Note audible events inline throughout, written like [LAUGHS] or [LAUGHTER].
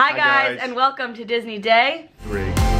Hi, guys, and welcome to Disney Day. Three.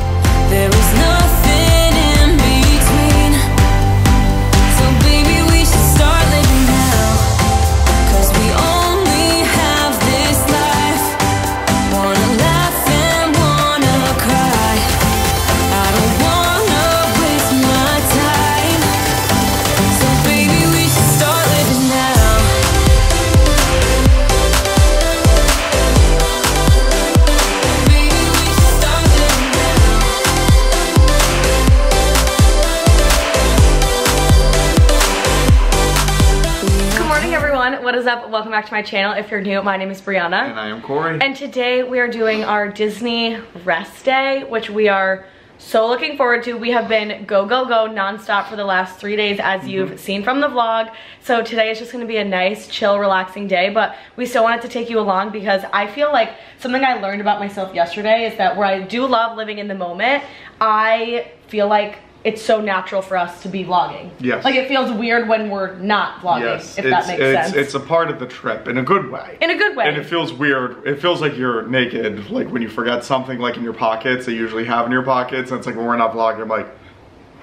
Up? Welcome back to my channel. If you're new, my name is Brianna. And I am Corey. And today we are doing our Disney rest day, which we are so looking forward to. We have been go, go, go nonstop for the last three days, as mm-hmm. you've seen from the vlog. So today is just gonna be a nice, chill, relaxing day, but we still wanted to take you along because I feel like something I learned about myself yesterday is that where I do love living in the moment, I feel like it's so natural for us to be vlogging. Yes. Like it feels weird when we're not vlogging, yes, if it's, that makes it's, sense. it's a part of the trip in a good way. in a good way. And it feels weird. It feels like you're naked, like when you forget something like in your pockets that you usually have in your pockets. And it's like when we're not vlogging, I'm like,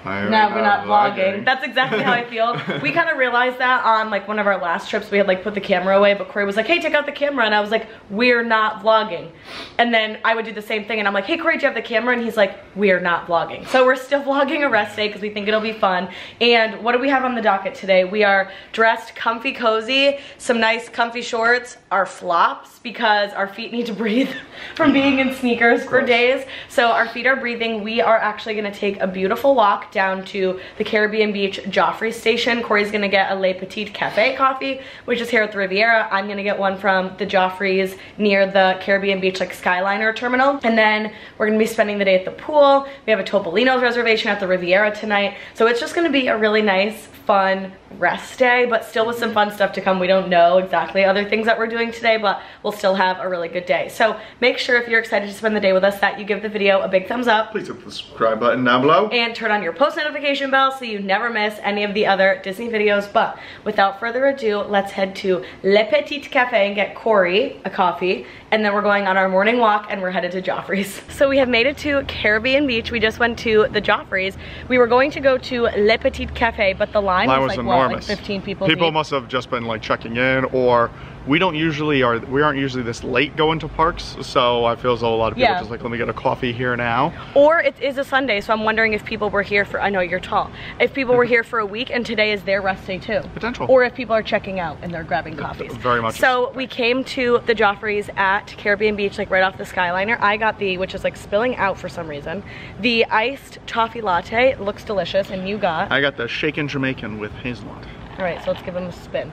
No, we we're not vlogging. That's exactly how I [LAUGHS] feel. we kind of realized that on like one of our last trips. We had like put the camera away, but Corey was like, "Hey, take out the camera," and I was like, "We're not vlogging." And then I would do the same thing, and I'm like, "Hey, Corey, do you have the camera?" And he's like, "We're not vlogging." So we're still [LAUGHS] vlogging a rest day because we think it'll be fun. And what do we have on the docket today? We are dressed comfy, cozy, some nice comfy shorts, our flops because our feet need to breathe [LAUGHS] from being in sneakers for days. So our feet are breathing. We are actually gonna take a beautiful walk down to the Caribbean Beach Joffrey Station. Corey's gonna get a Le Petit Cafe coffee, which is here at the Riviera. I'm gonna get one from the Joffreys near the Caribbean Beach like Skyliner terminal. And then we're gonna be spending the day at the pool. We have a Topolino's reservation at the Riviera tonight. So it's just gonna be a really nice, fun rest day, but still with some fun stuff to come. We don't know exactly other things that we're doing today, but we'll still have a really good day. So make sure if you're excited to spend the day with us that you give the video a big thumbs up Please hit the subscribe button down below. and turn on your post notification bell so you never miss any of the other Disney videos. But without further ado, let's head to Le Petit Cafe and get Corey a coffee. And then we're going on our morning walk and we're headed to Joffrey's. [LAUGHS] So we have made it to Caribbean Beach. We just went to the Joffrey's. We were going to go to Le Petit Cafe, but the line, Line was, was like what, like enormous. 15 people People deep? must have just been like checking in, or we don't usually are. We aren't usually this late going to parks, so I feel as though a lot of people Yeah. just like let me get a coffee here now. Or it is a Sunday, so I'm wondering if people were here for, I know you're tall, if people were here for a week and today is their rest day too. Potential. Or if people are checking out and they're grabbing coffees. very much So we came to the Joffreys at Caribbean Beach, like right off the Skyliner. I got the, which is like spilling out for some reason, the iced toffee latte. It looks delicious and you got. I got the shaken Jamaican with hazelnut. All right, so let's give them a spin.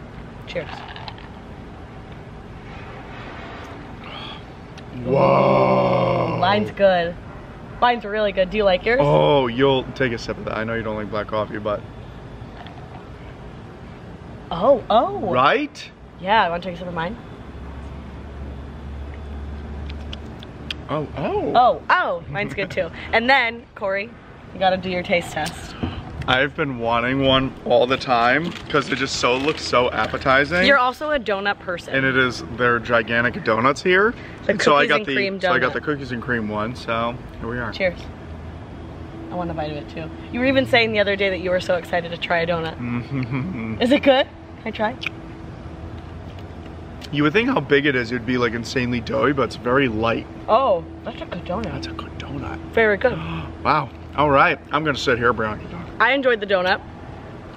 Cheers. Whoa. Mine's good. Mine's really good. Do you like yours? Oh, you'll take a sip of that. I know you don't like black coffee, but Oh, oh. right? Yeah, I want to take a sip of mine. Oh, oh. Oh, oh, mine's good too. And then, Corey, you gotta do your taste test. I've been wanting one all the time because it just so looks so appetizing. You're also a donut person. and it is their gigantic donuts here. The And so I got and the cream so I got the cookies and cream one. So here we are. Cheers. I want a bite of it too. You were even saying the other day that you were so excited to try a donut. Mm-hmm. Is it good? Can I try? You would think how big it is, it'd be like insanely doughy, but it's very light. Oh, that's a good donut. That's a good donut. Very good. [GASPS] Wow. All right, I'm gonna sit here, Brown. I enjoyed the donut.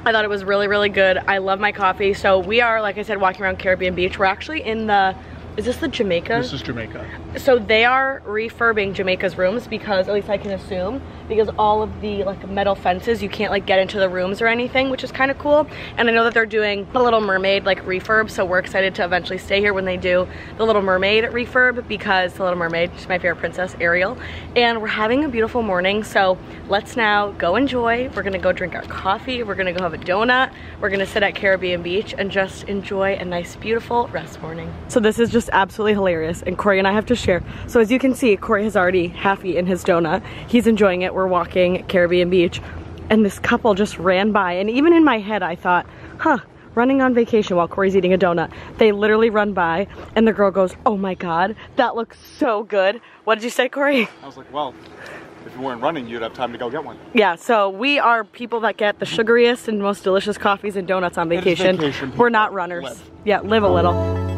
I thought it was really, really good. I love my coffee. So we are, like I said, walking around Caribbean Beach. We're actually in the, is this the Jamaica? This is Jamaica. so they are refurbing Jamaica's rooms because, at least I can assume, because all of the like metal fences, you can't like get into the rooms or anything, which is kind of cool. And I know that they're doing the Little Mermaid like refurb, so we're excited to eventually stay here when they do the Little Mermaid refurb because the Little Mermaid, she's my favorite princess, Ariel. And we're having a beautiful morning, so let's now go enjoy. We're gonna go drink our coffee, we're gonna go have a donut, we're gonna sit at Caribbean Beach and just enjoy a nice, beautiful rest morning. So this is just absolutely hilarious, and Corey and I have to share. So as you can see, Corey has already half eaten his donut. He's enjoying it. We're walking Caribbean Beach, and this couple just ran by. And even in my head, I thought, huh, running on vacation while Corey's eating a donut. They literally run by and the girl goes, oh my God, that looks so good. What did you say, Corey? I was like, well, if you weren't running, you'd have time to go get one. Yeah, so we are people that get the sugariest and most delicious coffees and donuts on vacation. vacation, We're not runners. Live. Yeah, live a little.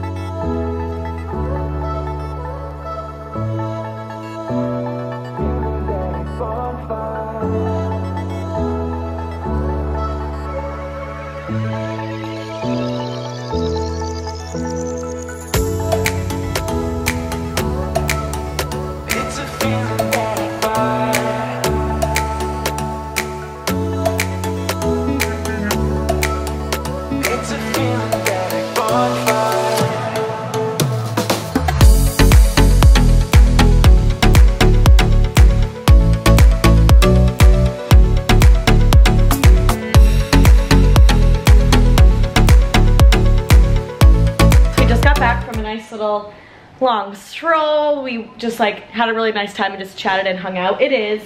Long stroll. We just like had a really nice time and just chatted and hung out. It is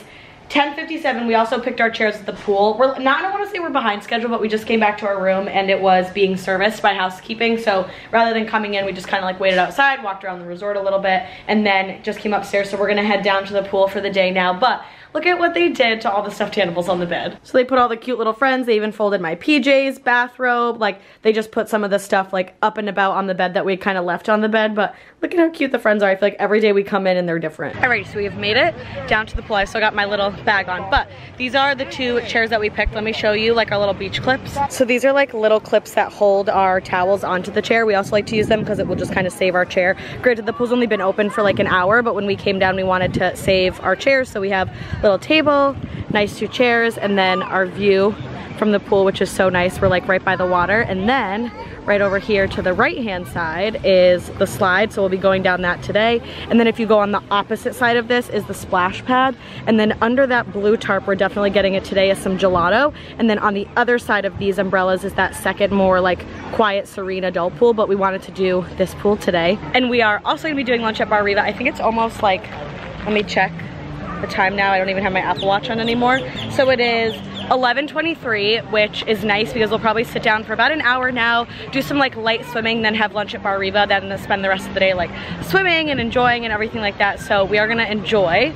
10.57. We also picked our chairs at the pool. We're not, I don't want to say we're behind schedule, but we just came back to our room and it was being serviced by housekeeping. So rather than coming in, we just kind of like waited outside, walked around the resort a little bit, and then just came upstairs. So we're gonna head down to the pool for the day now. But look at what they did to all the stuffed animals on the bed. So they put all the cute little friends. They even folded my PJs, bathrobe. Like they just put some of the stuff like up and about on the bed that we kind of left on the bed. But look at how cute the friends are. I feel like every day we come in and they're different. Alright, so we have made it down to the pool. I still got my little bag on. But these are the two chairs that we picked. Let me show you like our little beach clips. So these are like little clips that hold our towels onto the chair. We also like to use them because it will just kind of save our chair. Granted, the pool's only been open for like an hour, but when we came down, we wanted to save our chairs. So we have a little table, nice two chairs, and then our view from the pool, which is so nice. We're like right by the water. And then right over here to the right hand side is the slide. So we'll be going down that today. And then if you go on the opposite side of this is the splash pad. And then under that blue tarp, we're definitely getting it today is some gelato. And then on the other side of these umbrellas is that second more like quiet, serene adult pool. But we wanted to do this pool today. And we are also gonna be doing lunch at Bar Riva. I think it's almost like, let me check the time now. I don't even have my Apple Watch on anymore. So it is 11.23, which is nice because we'll probably sit down for about an hour now, do some like light swimming, then have lunch at Bar Riva, then spend the rest of the day like swimming and enjoying and everything like that. So we are gonna enjoy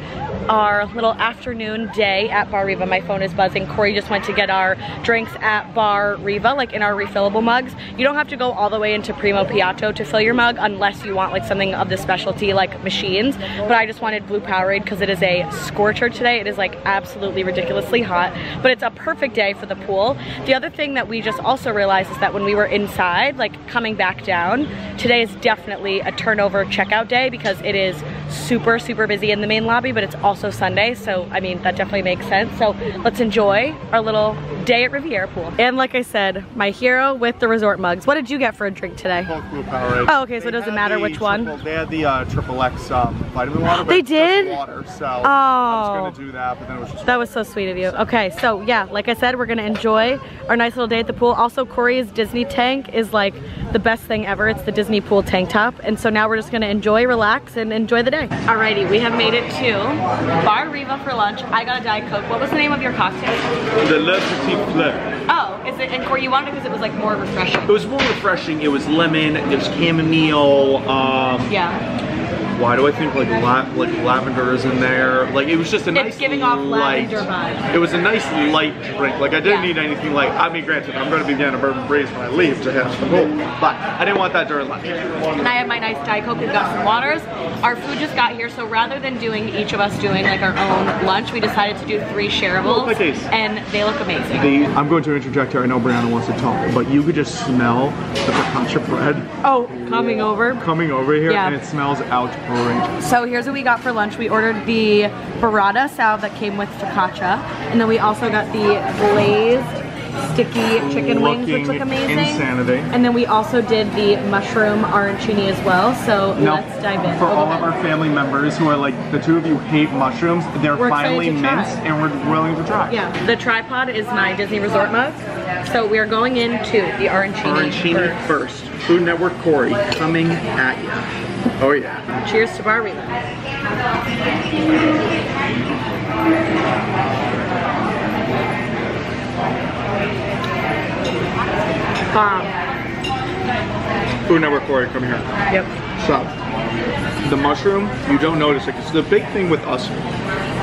our little afternoon day at Bar Riva. My phone is buzzing. Corey just went to get our drinks at Bar Riva, like in our refillable mugs. You don't have to go all the way into Primo Piatto to fill your mug unless you want like something of the specialty like machines. But I just wanted Blue Powerade because it is a scorcher today. It is like absolutely ridiculously hot, but it's a perfect day for the pool. The other thing that we just also realized is that when we were inside, like coming back down, today is definitely a turnover checkout day because it is super, super busy in the main lobby, but it's also Sunday. So, I mean, that definitely makes sense. So let's enjoy our little day at Riviera Pool. And like I said, my hero with the resort mugs. What did you get for a drink today? Both Blue Powerade. Oh, okay, so it doesn't matter which one? triple- They had the uh, triple X um, vitamin water. They did? Water, so I Oh. was gonna do that, but then it was just. That was so sweet of you. Okay, so yeah, like I said, we're gonna enjoy our nice little day at the pool. Also, Corey's Disney tank is like the best thing ever. It's the Disney pool tank top. And so now we're just gonna enjoy, relax, and enjoy the day. Alrighty, we have made it to Bar Riva for lunch. I got a Diet Coke. What was the name of your cocktail? The Le Petit Fleur. Oh, is it, and Corey, you wanted it because it was like more refreshing. It was more refreshing. It was lemon. there's chamomile. Um, Yeah. Why do I think like la- like lavender is in there? Like it was just a nice. It's giving off light, lavender vibes. It was a nice light drink. Like I didn't Yeah. need anything like. I mean, granted, I'm going to be getting a bourbon breeze when I leave to have some pool, but I didn't want that during lunch. and I have my nice Diet Coke. We've got some waters. Our food just got here, so rather than doing each of us doing like our own lunch, we decided to do three shareables, Look at and they look amazing. The, I'm going to interject here. I know Brianna wants to talk, but you could just smell the focaccia bread oh, coming over. coming over here, Yeah. and it smells So here's what we got for lunch. We ordered the burrata salad that came with focaccia, and then we also got the glazed sticky chicken wings, which look amazing. insanity. And then we also did the mushroom arancini as well. So Now, let's dive in. for Oh, all of our family members who are like, the two of you hate mushrooms, they're We're finally minced and we're willing to try. Yeah, the tripod is my Disney Resort mug. So we are going into the arancini. Arancini first. first. Food Network Corey coming at you. Oh yeah. Cheers to Barbie Riva. Bomb. Food Network Corey, come here. Yep. So, the mushroom, you don't notice it. It's the big thing with us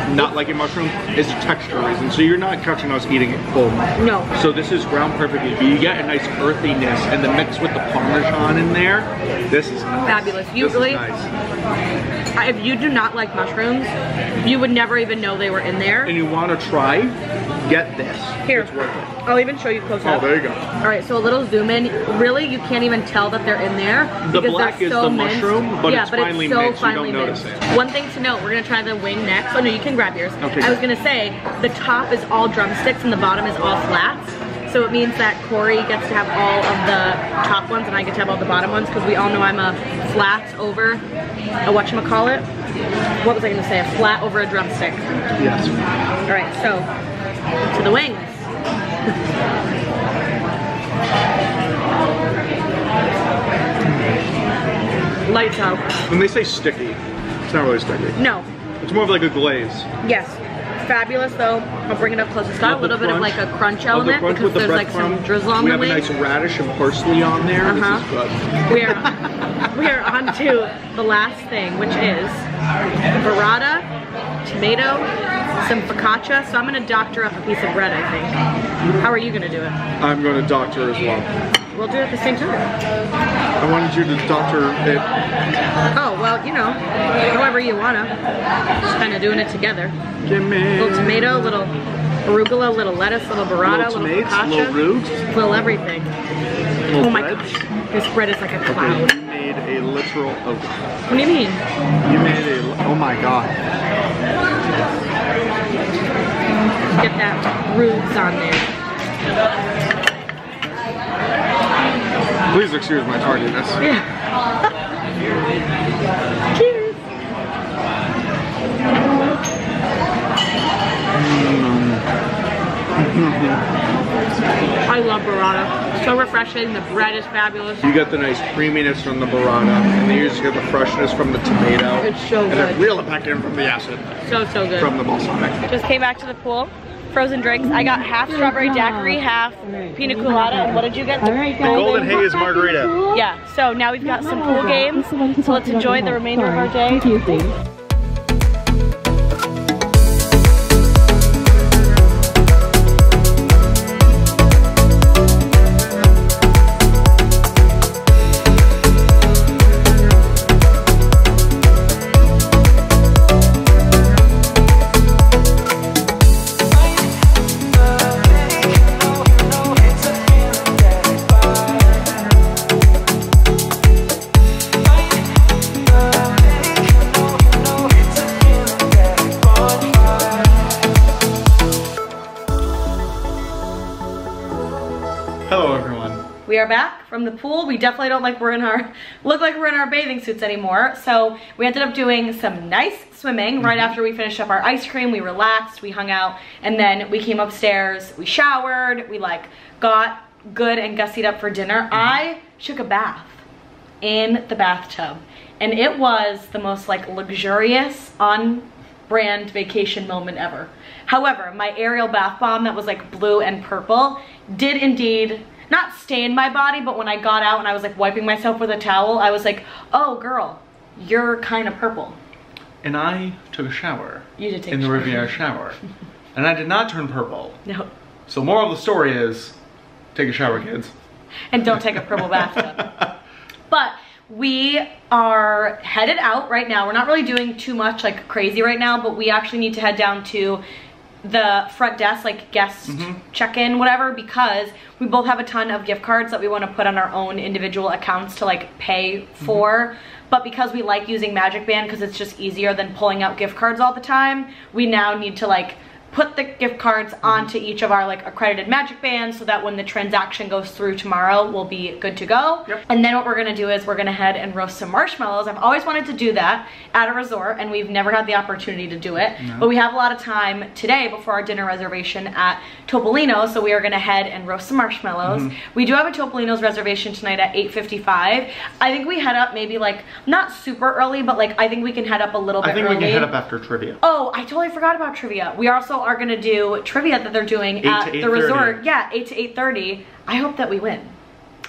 not liking mushroom is the texture reason. So you're not catching us eating it cold. No. So this is ground perfectly, you get a nice earthiness and the mix with the Parmesan in there. This is nice. Fabulous. You This really- nice. If you do not like mushrooms, you would never even know they were in there. And you want to try, get this. Here. It's worth it. I'll even show you close Oh, up. there you go. All right, so a little zoom in. Really, you can't even tell that they're in there The because black they're is so the minced. mushroom, but yeah, it's but finely it's so minced, you don't finely notice it. One thing to note, we're gonna try the wing next. Oh no, you can grab yours. Okay, I was gonna say the top is all drumsticks and the bottom is all flats. So it means that Corey gets to have all of the top ones and I get to have all the bottom ones because we all know I'm a flat over a whatchamacallit. What was I gonna say? A flat over a drumstick. Yes. All right, so to the wings. Lights out. When they say sticky, it's not really sticky. No. It's more of like a glaze. Yes. Fabulous though. I'll bring it up close. It's got a Love little bit of like a crunch the element crunch because with the there's like some drizzle on we the have a nice radish and parsley on there. Uh-huh. This is good. we are we are on to the last thing, which is burrata, tomato, some focaccia. So I'm gonna doctor up a piece of bread, I think. How are you gonna do it? I'm going to doctor as well. We'll do it at the same time. I wanted you to doctor it. Oh, well, you know, however you wanna. Just kinda doing it together. Give me Little tomato, little arugula, little lettuce, little burrata, little little, focaccia. little roots, Little everything. little oh my bread. gosh. This bread is like a cloud. Okay, you made a literal. Oh, What do you mean? you made a. Oh my god. Get that rubes on there. Please excuse my tardiness. Yeah. [LAUGHS] Cheers. Mm. I love burrata. So refreshing. The bread is fabulous. You get the nice creaminess from the burrata, and then you just get the freshness from the tomato. It's so and then good. reel it back in from the acid So, so good. from the balsamic. Just came back to the pool. Frozen drinks. I got half strawberry daiquiri, half pina colada. And what did you get? The Alright, guys. Golden Haze margarita. Yeah, so now we've got some pool games. So let's enjoy the remainder of our day. Hello, everyone. We are back from the pool. We definitely don't like we're in our [LAUGHS] look like we're in our bathing suits anymore. So we ended up doing some nice swimming right mm-hmm. after we finished up our ice cream. We relaxed, we hung out, and then we came upstairs. We showered. We like got good and gussied up for dinner. Mm-hmm. I took a bath in the bathtub, and it was the most like luxurious on brand vacation moment ever. However, my Ariel bath bomb that was like blue and purple did indeed not stain my body, but when I got out and I was like wiping myself with a towel, I was like, oh girl, you're kind of purple. And I took a shower You did take in the shower. Riviera shower. [LAUGHS] and I did not turn purple. No. So moral of the story is, take a shower, kids. and don't take a purple bathtub. [LAUGHS] But we are headed out right now. We're not really doing too much like crazy right now, but we actually need to head down to the front desk, like guest mm-hmm. check-in, whatever, because we both have a ton of gift cards that we want to put on our own individual accounts to like pay mm-hmm. for. But because we like using Magic Band because it's just easier than pulling out gift cards all the time, we now need to like put the gift cards onto each of our like accredited magic bands so that when the transaction goes through tomorrow we'll be good to go Yep. and then what we're gonna do is we're gonna head and roast some marshmallows i've always wanted to do that at a resort and we've never had the opportunity to do it but we have a lot of time today before our dinner reservation at topolino so we are gonna head and roast some marshmallows Mm-hmm. we do have a topolino's reservation tonight at 8.55 i think we head up maybe like not super early but like i think we can head up a little bit I think early we can head up after trivia. Oh, I totally forgot about trivia. We also are gonna do trivia that they're doing 8 at the resort. Yeah, 8 to 8.30. I hope that we win.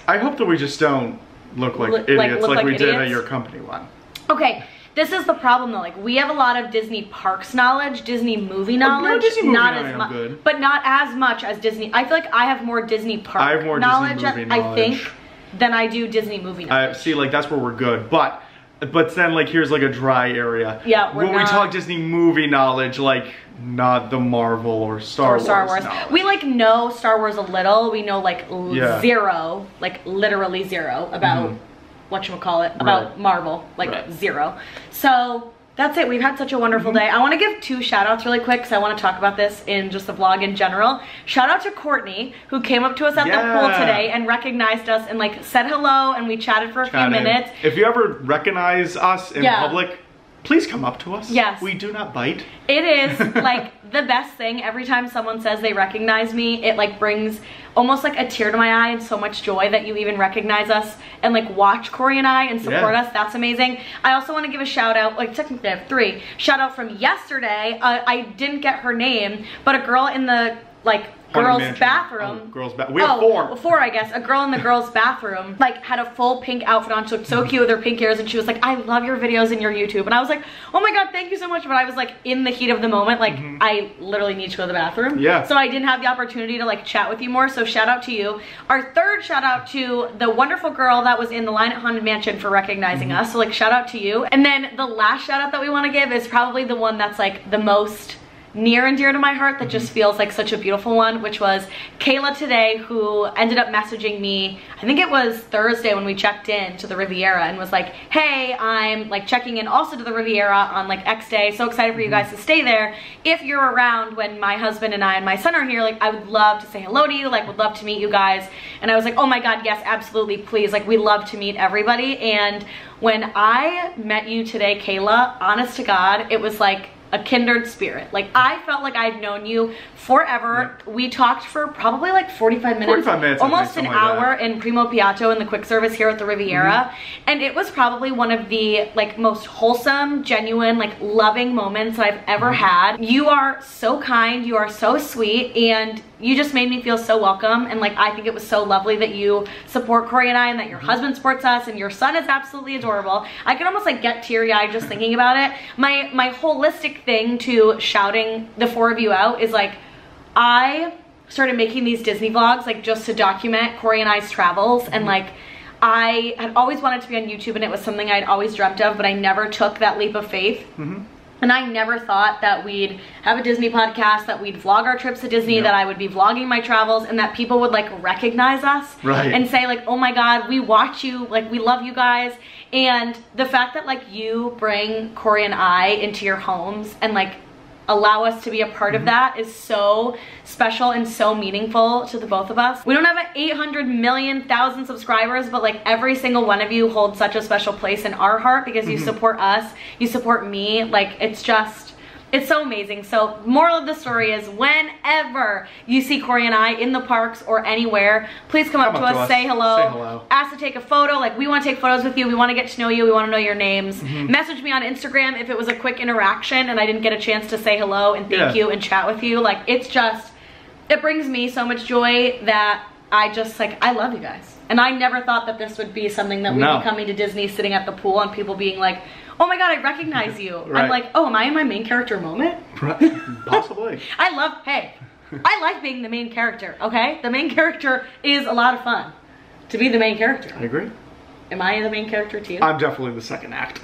I hope that we just don't look like Look- idiots like- like, look like we did at your company one. Okay, this is the problem though. Like we have a lot of Disney parks knowledge, Disney movie Oh, no, knowledge, Disney movie not as much, but not as much as Disney. I feel like I have more Disney park I have more Disney knowledge, movie I think, knowledge. than I do Disney movie I see, like that's where we're good, but but then like here's like a dry area. Yeah, we're when we talk Disney movie knowledge, like not the Marvel or Star or Star Wars. Wars. We like know Star Wars a little. We know like Yeah. zero, like literally zero about Mhm. what you call it about Right. Marvel, like Right. zero. So that's it. We've had such a wonderful Mm-hmm. day. I want to give two shout outs really quick because I want to talk about this in just the vlog in general. Shout out to Courtney who came up to us at the pool today and recognized us and like said hello and we chatted for a Chatted. few minutes. If you ever recognize us in Yeah. public, please come up to us. Yes. We do not bite. It is [LAUGHS] like the best thing. Every time someone says they recognize me, it like brings almost like a tear to my eye and so much joy that you even recognize us and like watch Corey and I and support Yeah. us. That's amazing. I also want to give a shout out, like technically I have three. Shout out from yesterday. Uh, I didn't get her name, but a girl in the like girls' Mansion. bathroom. Oh, girls' ba- we have four. well, Four, I guess. A girl in the girls' bathroom like had a full pink outfit on. She looked so cute with her pink ears, and she was like, "I love your videos and your YouTube." And I was like, "Oh my god, thank you so much!" But I was like in the heat of the moment, like I literally need to go to the bathroom. Yeah. So I didn't have the opportunity to like chat with you more. So shout out to you. Our third shout out to the wonderful girl that was in the line at Haunted Mansion for recognizing Mm-hmm. us. So like shout out to you. And then the last shout out that we want to give is probably the one that's like the most near and dear to my heart that just mhm. feels like such a beautiful one, which was Kayla today, who ended up messaging me. I think it was Thursday when we checked in to the Riviera and was like, "Hey, I'm like checking in also to the Riviera on like X day. So excited for you guys to mm-hmm. stay there. If you're around when my husband and I and my son are here, like I would love to say hello to you. Like would love to meet you guys." And I was like, "Oh my God, yes, absolutely, please. Like we love to meet everybody." And when I met you today, Kayla, honest to God, it was like a kindred spirit. Like I felt like I'd known you forever. We talked for probably like 45 minutes. 45 minutes, think, Almost an like hour in Primo Piatto in the quick service here at the Riviera. Mm-hmm. And it was probably one of the like most wholesome, genuine, like loving moments that I've ever Mm-hmm. had. You are so kind, you are so sweet, and you just made me feel so welcome. And like I think it was so lovely that you support Corey and I and that your Mm-hmm. husband supports us and your son is absolutely adorable. I can almost like get teary-eyed just thinking about it. My my holistic thing to shouting the four of you out is like I started making these Disney vlogs like just to document Corey and I's travels Mm-hmm. and like I had always wanted to be on YouTube and it was something I'd always dreamt of, but I never took that leap of faith. Mm-hmm. And I never thought that we'd have a Disney podcast, that we'd vlog our trips to Disney, Yeah. that I would be vlogging my travels, and that people would like recognize us Right. and say like, "Oh my God, we watch you! Like, we love you guys." And the fact that like you bring Corey and I into your homes and like allow us to be a part Mm-hmm. of that is so special and so meaningful to the both of us. We don't have 800 million thousand subscribers, but like every single one of you holds such a special place in our heart because you Mm-hmm. support us, you support me. Like it's just it's so amazing. So moral of the story is whenever you see Corey and I in the parks or anywhere, please come, up, Come to up us, to us, say hello, say hello. ask to take a photo. Like we want to take photos with you. We want to get to know you. We want to know your names. Mm-hmm. Message me on Instagram if it was a quick interaction and I didn't get a chance to say hello and thank Yeah. you and chat with you. Like it's just, it brings me so much joy that I just like, I love you guys. And I never thought that this would be something that we'd No. be coming to Disney sitting at the pool and people being like, oh my God, I recognize you. I'm like, oh, am I in my main character moment? [LAUGHS] Possibly. I love, hey, I like being the main character, okay? The main character is a lot of fun to be the main character. I agree. Am I the main character too? I'm definitely the second act. [LAUGHS]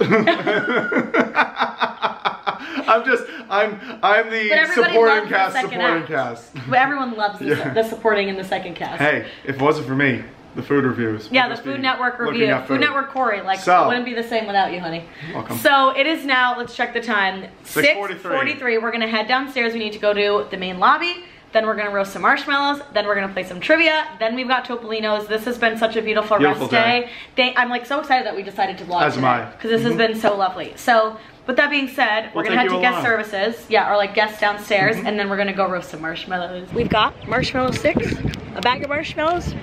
I'm just I'm I'm the supporting the cast, second supporting act. cast. But everyone loves the, Yeah. the supporting in the second cast. Hey, if it wasn't for me, the food reviews. Yeah, the Food Network review. at Food Network Corey, like, So- wouldn't be the same without you, honey. Welcome. So it is now, let's check the time. 6:43. 6.43. We're gonna head downstairs. We need to go to the main lobby. Then we're gonna roast some marshmallows. Then we're gonna play some trivia. Then we've got Topolino's. This has been such a beautiful, Beautiful rest day. day. They, I'm like so excited that we decided to vlog As am I. Because this has mm-hmm. been so lovely. So with that being said, we're We'll gonna head to guest along. services. Yeah, or like guests downstairs. Mm-hmm. And then we're gonna go roast some marshmallows. We've got marshmallow sticks, a bag of marshmallows.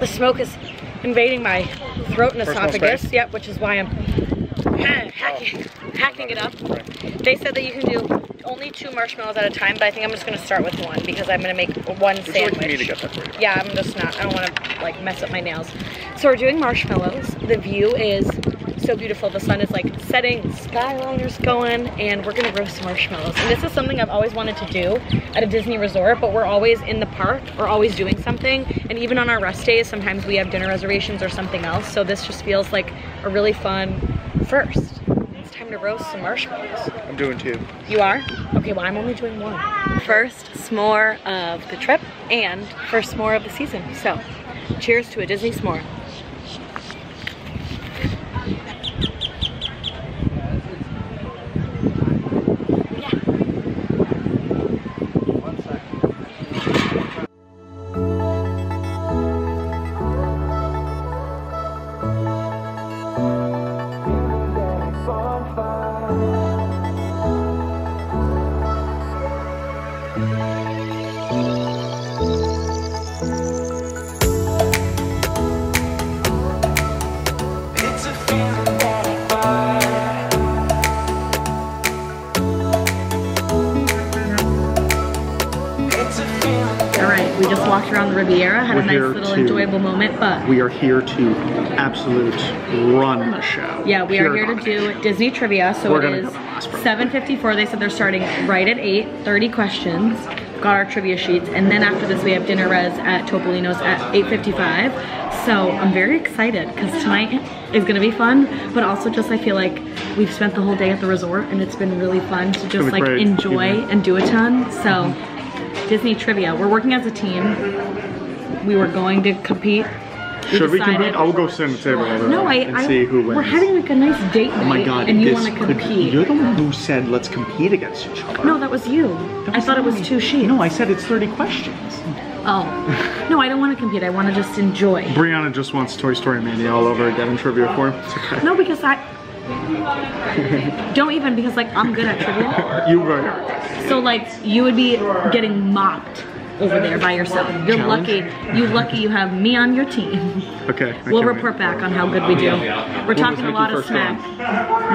The smoke is invading my throat and Personal esophagus. space? Yep, which is why I'm [CLEARS THROAT] hacking, oh. hacking it up. They said that you can do only two marshmallows at a time, but I think I'm just gonna start with one because I'm gonna make one Would sandwich. like me to get that for you? Yeah, I'm just not, I don't wanna like mess up my nails. So we're doing marshmallows. The view is so beautiful. The sun is like setting, skyliner's going, and we're gonna roast marshmallows. And this is something I've always wanted to do at a Disney resort, but we're always in the park, we're always doing something. And even on our rest days, sometimes we have dinner reservations or something else. So this just feels like a really fun first. It's time to roast some marshmallows. I'm doing two. You are? Okay, well, I'm only doing one. First s'more of the trip and first s'more of the season. So, cheers to a Disney s'more. Nice little to- enjoyable moment, but We are here to absolute run the show. yeah, we are here to do Disney trivia. So We're it is have a blast, bro. 7.54. They said they're starting right at 8, 30 questions. Got our trivia sheets. And then after this, we have dinner res at Topolino's at 8.55. So I'm very excited because tonight is gonna be fun, but also just I feel like we've spent the whole day at the resort and it's been really fun to just like great. enjoy Mhm. and do a ton. So Disney trivia. We're working as a team. We were going to compete. Should we compete? I will go sit at the table over No, I, and I see who wins. We're having like a nice date night, Oh my god, and you want to compete. You're the one who said let's compete against each other. No, that was you. That I thought it was two sheets. No, I said it's 30 questions. Oh. No, I don't want to compete. I want to just enjoy. Brianna just wants Toy Story Mania all over again in trivia form. Okay. No, because I don't even because like I'm good at trivia. [LAUGHS] You right. So like you would be getting mopped over there by yourself. You're Challenge? lucky. You lucky you have me on your team. Okay. I We'll can't report back on how good we do. We're was talking a lot of first smack.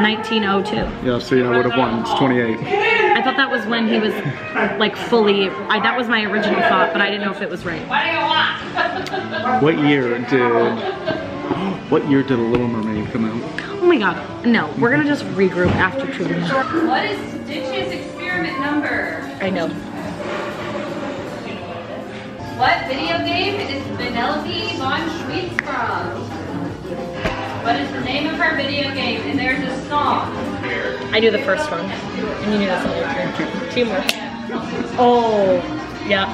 1902. Yeah, see, I would have won. It's 28. I thought that was when he was like fully. I, that was my original thought, but I didn't know if it was right. What year did. What year did A Little Mermaid come out? Oh my god. No, we're gonna just regroup after trivia. What is Stitch's experiment number? I know. What video game is Vanellope von Schweetz from? What is the name of her video game? And there's a song. I knew the first one, and you knew this other two. Teamwork. Oh, yeah.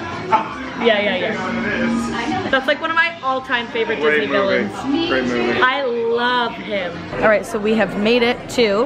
Yeah, yeah, yeah. That's like one of my all-time favorite Disney villains. Great movie. I love him. All right, so we have made it to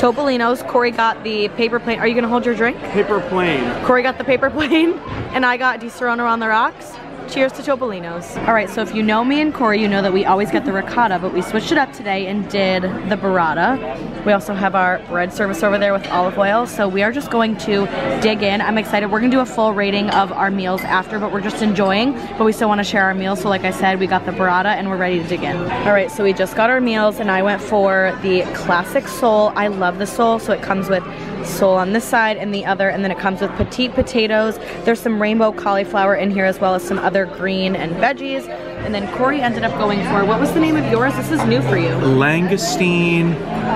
Topolino's. Corey got the paper plane. Are you gonna hold your drink? Paper plane. Corey got the paper [LAUGHS] plane, and I got Disaronno on the rocks. Cheers to Topolino's. All right, so if you know me and Corey, you know that we always get the ricotta, but we switched it up today and did the burrata. We also have our bread service over there with olive oil, so we are just going to dig in. I'm excited. We're gonna do a full rating of our meals after, but we're just enjoying, but we still wanna share our meals. So like I said, we got the burrata and we're ready to dig in. All right, so we just got our meals and I went for the classic sole. I love the sole, so it comes with sole on this side and the other, and then it comes with petite potatoes. There's some rainbow cauliflower in here as well as some other green and veggies. And then Corey ended up going for, what was the name of yours? This is new for you. Langoustine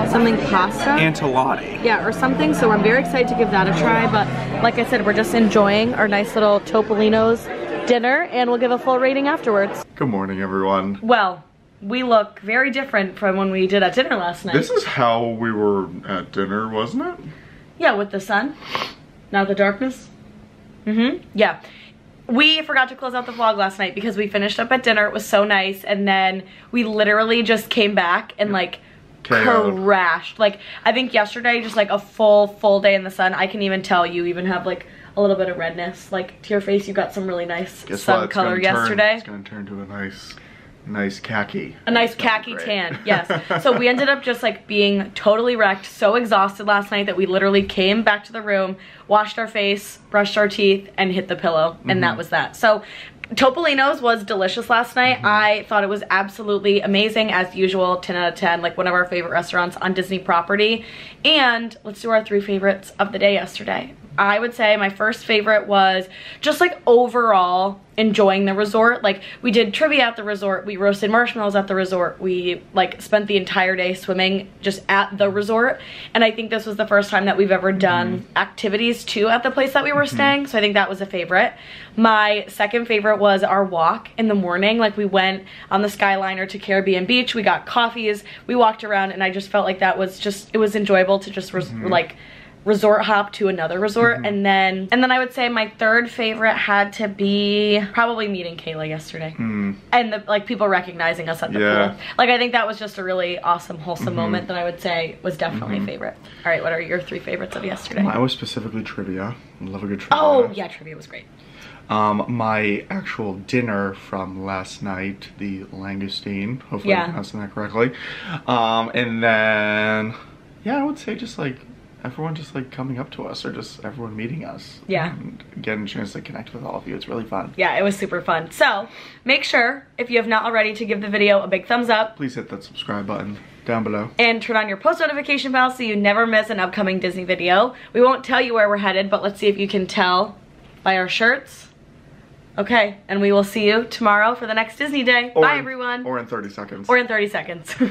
Something pasta? Agnolotti. yeah, or something. So I'm very excited to give that a try. But like I said, we're just enjoying our nice little Topolino's dinner and we'll give a full rating afterwards. Good morning, everyone. Well, we look very different from when we did at dinner last night. This is how we were at dinner, wasn't it? Yeah, with the sun, not the darkness. Mm-hmm. Yeah. We forgot to close out the vlog last night because we finished up at dinner. It was so nice. And then we literally just came back and like KO'd. crashed. Like, I think yesterday, just like a full, full day in the sun. I can even tell you even have like a little bit of redness. Like, to your face, you got some really nice Guess sun what? Color gonna turn- yesterday. it's gonna turn to a nice, nice khaki. A nice It's gonna be khaki great. tan, [LAUGHS] yes. So we ended up just like being totally wrecked, so exhausted last night that we literally came back to the room, washed our face, brushed our teeth, and hit the pillow, and Mm-hmm. that was that. So Topolino's was delicious last night. Mm-hmm. I thought it was absolutely amazing as usual, 10 out of 10, like one of our favorite restaurants on Disney property. And let's do our three favorites of the day yesterday. I would say my first favorite was just like overall enjoying the resort. Like we did trivia at the resort, we roasted marshmallows at the resort, we like spent the entire day swimming just at the resort. And I think this was the first time that we've ever done mm-hmm. activities too at the place that we were mm-hmm. staying. So I think that was a favorite. My second favorite was our walk in the morning. Like we went on the Skyliner to Caribbean Beach, we got coffees, we walked around and I just felt like that was just, it was enjoyable to just res- mm-hmm. like resort hop to another resort Mm-hmm. and then and then I would say my third favorite had to be probably meeting Kayla yesterday and the like people recognizing us at the Hmm. Yeah. pool like I think that was just a really awesome wholesome moment that I would say was definitely a favorite all right what are your three favorites of yesterday I was specifically trivia. I love a good trivia. oh yeah trivia was great Um, my actual dinner from last night, the langoustine. Hopefully Yeah. I'm pronouncing that correctly. Um, and then, yeah, I would say just like everyone just like coming up to us or just everyone meeting us. Yeah. And getting a chance to connect with all of you. It's really fun. yeah it was super fun so make sure if you have not already to give the video a big thumbs up Please hit that subscribe button down below. and turn on your post notification bell so you never miss an upcoming Disney video. We won't tell you where we're headed, but let's see if you can tell by our shirts. Okay, and we will see you tomorrow for the next Disney day. Or Bye, in- everyone. Or in 30 seconds. or in 30 seconds. [LAUGHS]